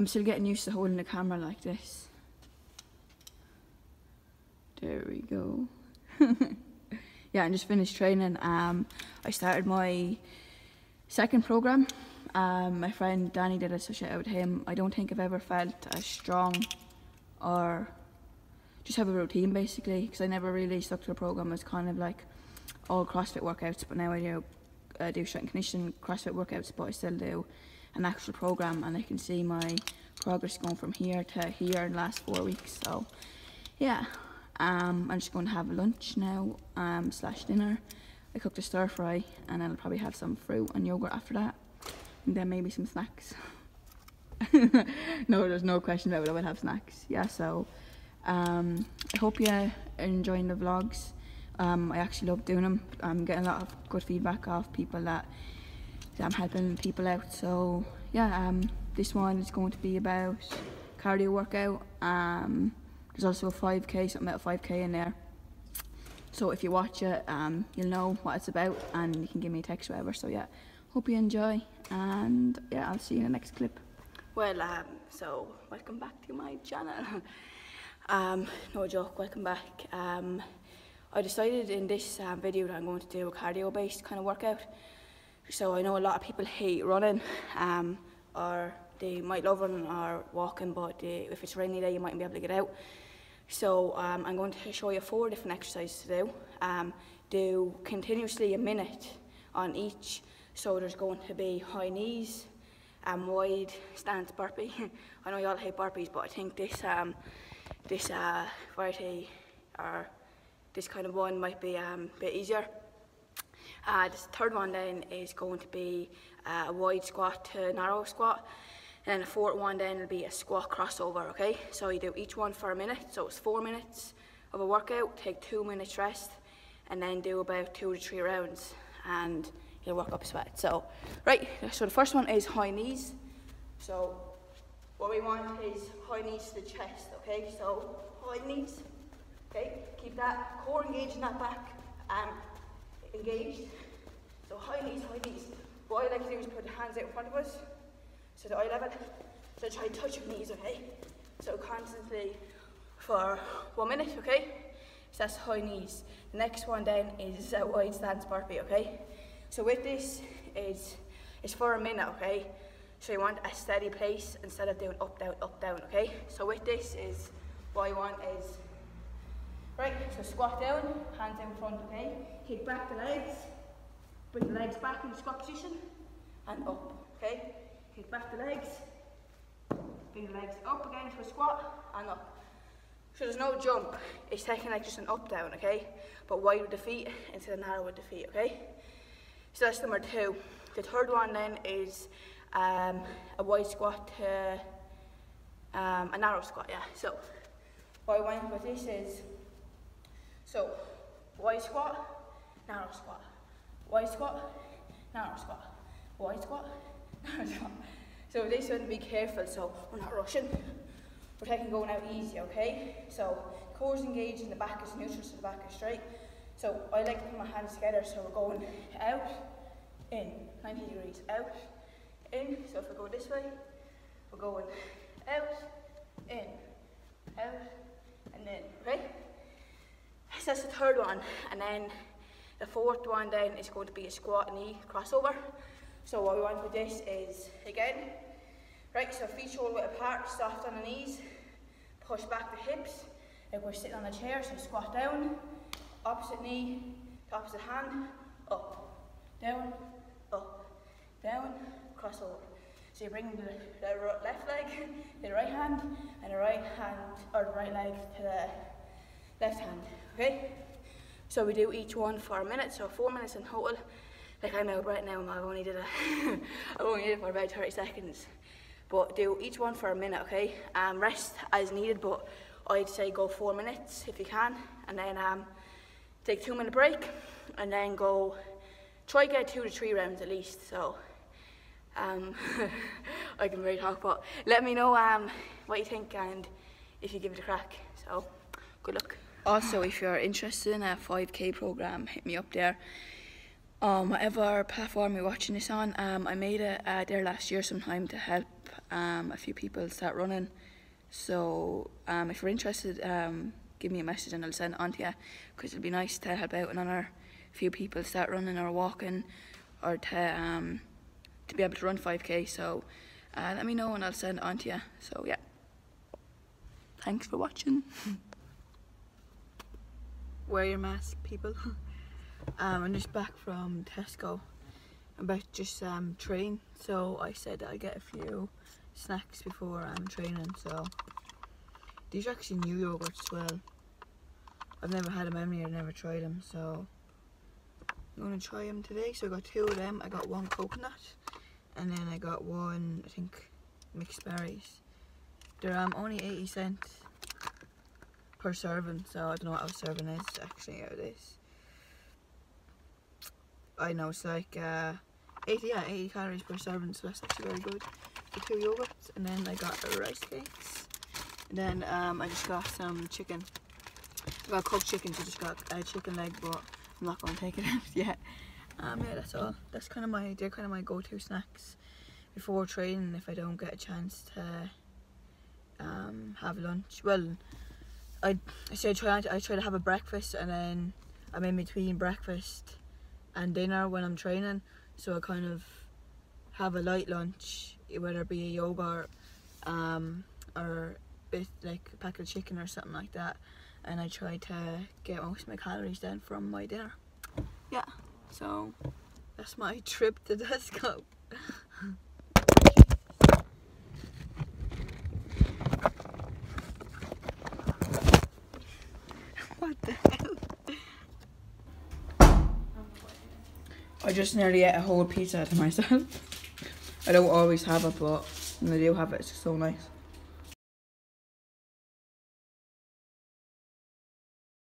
I'm still getting used to holding the camera like this. There we go. yeah, I just finished training. Um, I started my second program. Um, my friend Danny did it, so shout out to him. I don't think I've ever felt as strong or just have a routine basically because I never really stuck to a program. It's kind of like all CrossFit workouts, but now I do uh, do strength and conditioning CrossFit workouts, but I still do an actual program, and I can see my progress going from here to here in the last four weeks. So, yeah, um, I'm just going to have lunch now um, slash dinner. I cooked a stir fry, and I'll probably have some fruit and yogurt after that, and then maybe some snacks. no, there's no question about it. I will have snacks. Yeah, so um, I hope you're enjoying the vlogs. Um, I actually love doing them. I'm getting a lot of good feedback off people that, that I'm helping people out. So yeah, um, this one is going to be about cardio workout. Um, there's also a 5k, something about 5k in there. So if you watch it, um, you'll know what it's about and you can give me a text whatever. So yeah, hope you enjoy and yeah, I'll see you in the next clip. Well, um, so welcome back to my channel. um, no joke, welcome back. Um, I decided in this um, video that I'm going to do a cardio based kind of workout. So I know a lot of people hate running um, or they might love running or walking but they, if it's rainy day you mightn't be able to get out. So um, I'm going to show you four different exercises to do. Um, do continuously a minute on each. So there's going to be high knees, um, wide stance burpee. I know you all hate burpees, but I think this um, this uh, variety or this kind of one might be um, a bit easier. Uh, the third one then is going to be uh, a wide squat to narrow squat. And then the fourth one then will be a squat crossover, okay? So you do each one for a minute, so it's four minutes of a workout, take two minutes rest, and then do about two to three rounds, and you'll work up a sweat. So, right, so the first one is high knees. So what we want is high knees to the chest, okay? So high knees, okay? Keep that core engaged in that back, engaged. So high knees, high knees. What I like to do is put the hands out in front of us, so the eye level. So try to touch your knees, okay? So constantly for one minute, okay? So that's high knees. The next one then is a wide stance burpee, okay? So with this is it's for a minute, okay? So you want a steady pace instead of doing up, down, up, down, okay? So with this is, what you want is, right, so squat down, hands in front, okay? Kick back the legs, bring the legs back in the squat position, and up, okay? Kick back the legs, bring the legs up again for a squat, and up. So there's no jump, it's taking like just an up down, okay? But wide with the feet instead of narrow with the feet, okay? So that's number two. The third one then is um, a wide squat to um, a narrow squat, yeah. So what I went with this is, so wide squat, narrow squat, wide squat, narrow squat, wide squat, narrow squat. So this one, be careful, so we're not rushing. We're taking going out easy, okay? So core's engaged and the back is neutral, so the back is straight. So I like to put my hands together, so we're going out, in, 90 degrees, out, in. So if we go this way, we're going out, in, out, and then, okay? That's the third one. And then the fourth one then is going to be a squat knee crossover. So what we want with this is, again, right, so feet shoulder width apart, soft on the knees, push back the hips, like we're sitting on a chair, so squat down, opposite knee, opposite hand, up, down, up, down, crossover. So you bring the, the left leg to the right hand, and the right hand, or the right leg to the left hand, okay? So we do each one for a minute, so four minutes in total. Like I know right now, I've only did it, I've only did it for about 30 seconds. But do each one for a minute, okay? Um, rest as needed, but I'd say go four minutes if you can, and then um, take two minute break, and then go, try get two to three rounds at least, so um, I can really talk, but let me know um, what you think and if you give it a crack, so good luck. Also, if you're interested in a 5k program, hit me up there. Um, whatever platform you're watching this on, um, I made it uh, there last year sometime to help um, a few people start running. So um, if you're interested, um, give me a message and I'll send it on to you because it'd be nice to help out another few people start running or walking or to um, to be able to run 5k. So uh, let me know and I'll send it on to you. So yeah, thanks for watching. Wear your mask, people. um, I'm just back from Tesco. I'm about to just um, train, so I said I'd get a few snacks before I'm training. So these are actually new yogurts as well. I've never had them any, I've never tried them, so I'm gonna try them today. So I got two of them. I got one coconut, and then I got one, I think, mixed berries. They're um, only 80 cents per serving, so I don't know what a serving is actually out of this. I know it's like uh, 80, yeah, 80 calories per serving, so that's actually very good. The two yogurts, and then I got rice cakes. And then um, I just got some chicken. I got cooked chicken, so just got a chicken leg, but I'm not going to take it out yet. Um, yeah, that's all. That's kind of my, they're kind of my go-to snacks before training if I don't get a chance to um, have lunch. Well, I so I try I try to have a breakfast and then I'm in between breakfast and dinner when I'm training. So I kind of have a light lunch, whether it be a yogurt um, or bit like a pack of chicken or something like that. And I try to get most of my calories then from my dinner. Yeah, so that's my trip to Tesco. what the hell? I just nearly ate a whole pizza to myself. I don't always have it, but when I do have it, it's so nice.